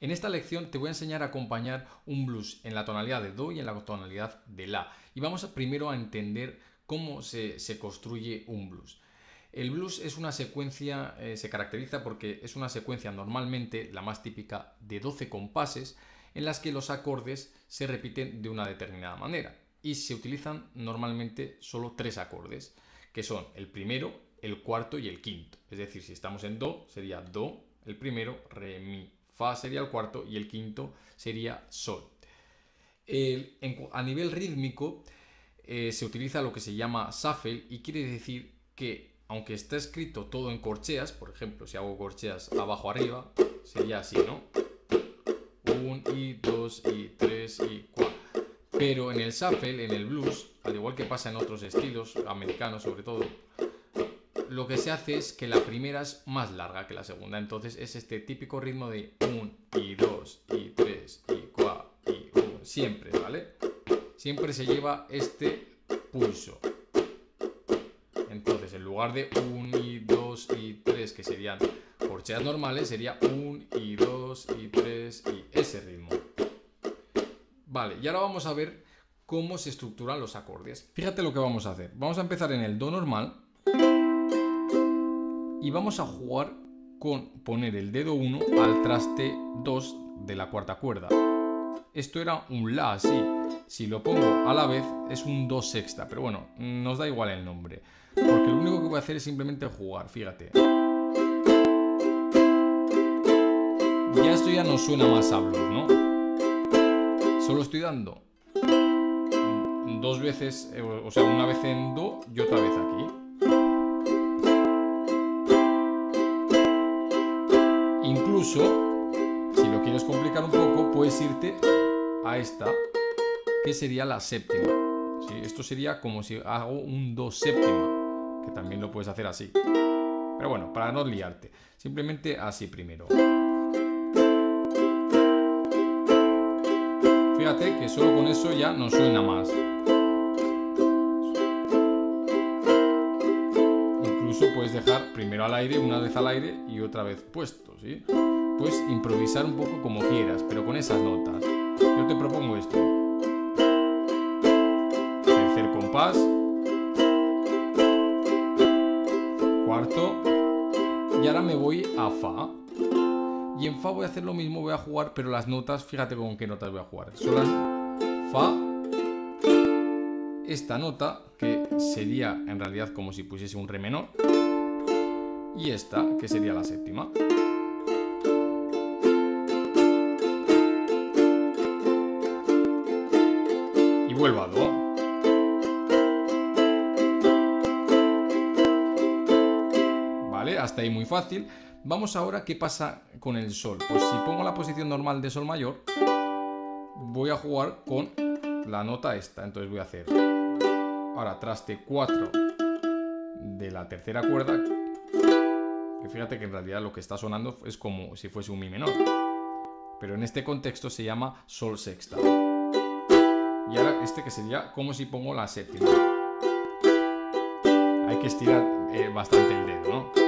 En esta lección te voy a enseñar a acompañar un blues en la tonalidad de Do y en la tonalidad de La. Y vamos primero a entender cómo se, construye un blues. El blues es una secuencia, eh, se caracteriza porque es una secuencia normalmente, la más típica, de 12 compases en las que los acordes se repiten de una determinada manera y se utilizan normalmente solo tres acordes, que son el primero, el cuarto y el quinto. Es decir, si estamos en Do, sería Do el primero, Re, Mi, Fa sería el cuarto y el quinto sería Sol. a nivel rítmico eh, se utiliza lo que se llama shuffle y quiere decir que aunque está escrito todo en corcheas, por ejemplo, si hago corcheas abajo arriba, sería así, ¿no? Un y dos y tres y cuatro. Pero en el shuffle, en el blues, al igual que pasa en otros estilos, americanos sobre todo, lo que se hace es que la primera es más larga que la segunda. Entonces es este típico ritmo de 1 y 2 y 3 y 4 y 1. Siempre, ¿vale? Siempre se lleva este pulso. Entonces en lugar de 1 y 2 y 3 que serían corcheas normales, sería 1 y 2 y 3 y ese ritmo. Vale, y ahora vamos a ver cómo se estructuran los acordes. Fíjate lo que vamos a hacer. Vamos a empezar en el Do normal y vamos a jugar con poner el dedo 1 al traste 2 de la cuarta cuerda. Esto era un La así. Si lo pongo a la vez es un Do sexta, pero bueno, nos da igual el nombre. Porque lo único que voy a hacer es simplemente jugar, fíjate. Ya esto ya no suena más a blues, ¿no? Solo estoy dando dos veces, eh, o sea, una vez en Do y otra vez aquí. Incluso, si lo quieres complicar un poco, puedes irte a esta, que sería la séptima. Esto sería como si hago un do séptima, que también lo puedes hacer así. Pero bueno, para no liarte, simplemente así primero. Fíjate que solo con eso ya no suena más. Incluso puedes dejar primero al aire, una vez al aire y otra vez puesto, ¿sí? Puedes improvisar un poco como quieras, pero con esas notas. Yo te propongo esto. Tercer compás. Cuarto. Y ahora me voy a Fa. Y en Fa voy a hacer lo mismo, voy a jugar, pero las notas, fíjate con qué notas voy a jugar. Son Fa. Esta nota, que sería en realidad como si pusiese un Re menor. Y esta, que sería la séptima. Hasta ahí muy fácil. Vamos ahora, ¿qué pasa con el Sol? Pues si pongo la posición normal de Sol mayor, voy a jugar con la nota esta. Entonces voy a hacer ahora traste 4 de la tercera cuerda. Que fíjate que en realidad lo que está sonando es como si fuese un Mi menor. Pero en este contexto se llama Sol sexta. Y ahora este que sería como si pongo la séptima. Hay que estirar eh, bastante el dedo, ¿no?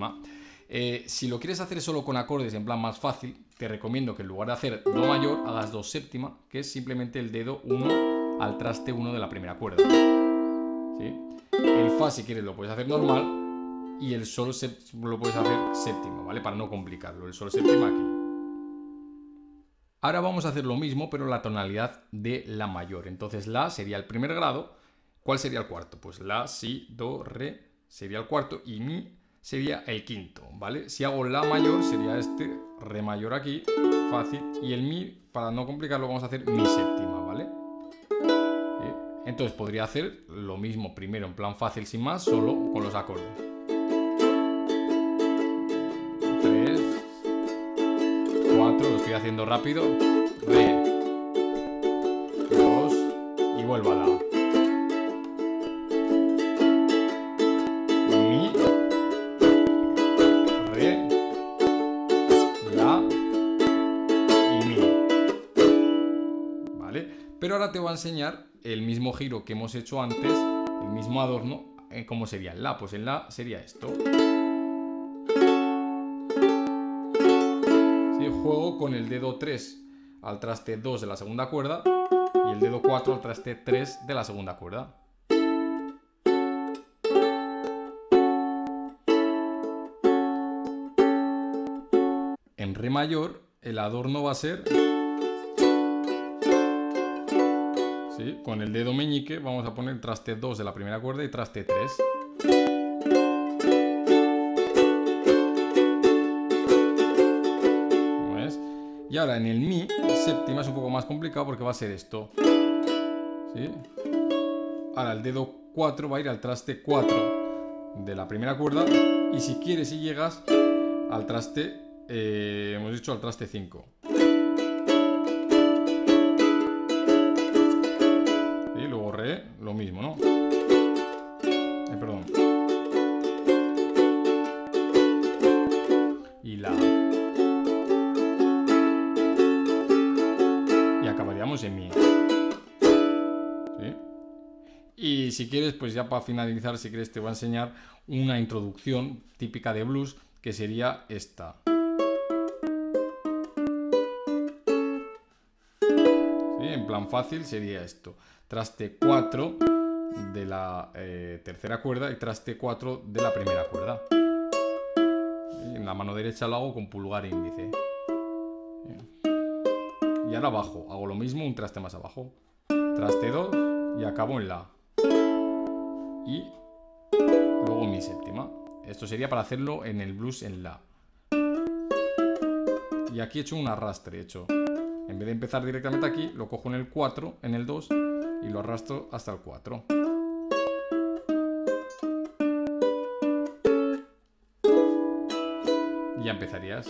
séptima. Eh, si lo quieres hacer solo con acordes en plan más fácil, te recomiendo que en lugar de hacer Do mayor hagas Do séptima, que es simplemente el dedo 1 al traste 1 de la primera cuerda. El Fa si quieres lo puedes hacer normal y el Sol lo puedes hacer séptimo, ¿vale? Para no complicarlo. El Sol séptima aquí. Ahora vamos a hacer lo mismo, pero la tonalidad de La mayor. Entonces La sería el primer grado. ¿Cuál sería el cuarto? Pues La, Si, Do, Re sería el cuarto y Mi sería el quinto, ¿vale? Si hago la mayor sería este, re mayor aquí, fácil, y el mi, para no complicarlo, vamos a hacer mi séptima, ¿vale? Eh, entonces podría hacer lo mismo primero en plan fácil sin más, solo con los acordes. 3, 4, lo estoy haciendo rápido, re, Pero ahora te voy a enseñar el mismo giro que hemos hecho antes, el mismo adorno, eh, ¿cómo sería en la? Pues en la sería esto. juego con el dedo 3 al traste 2 de la segunda cuerda y el dedo 4 al traste 3 de la segunda cuerda. En re mayor el adorno va a ser con el dedo meñique vamos a poner traste 2 de la primera cuerda y traste 3. Y ahora en el Mi séptima es un poco más complicado porque va a ser esto. ¿Sí? Ahora el dedo 4 va a ir al traste 4 de la primera cuerda. Y si quieres y llegas al traste, eh, hemos dicho al traste 5. Lo mismo, ¿no? Eh, perdón. Y La. en mi. Y si quieres, pues ya para finalizar, si quieres, te voy a enseñar una introducción típica de blues que sería esta. Plan fácil sería esto. Traste 4 de la eh, tercera cuerda y traste 4 de la primera cuerda. En la mano derecha lo hago con pulgar índice y ahora abajo. Hago lo mismo, un traste más abajo. Traste 2 y acabo en la. Y luego mi séptima. Esto sería para hacerlo en el blues en la. Y aquí he hecho un arrastre, hecho. En vez de empezar directamente aquí, lo cojo en el 4, en el 2 y lo arrastro hasta el 4. Y ya empezarías.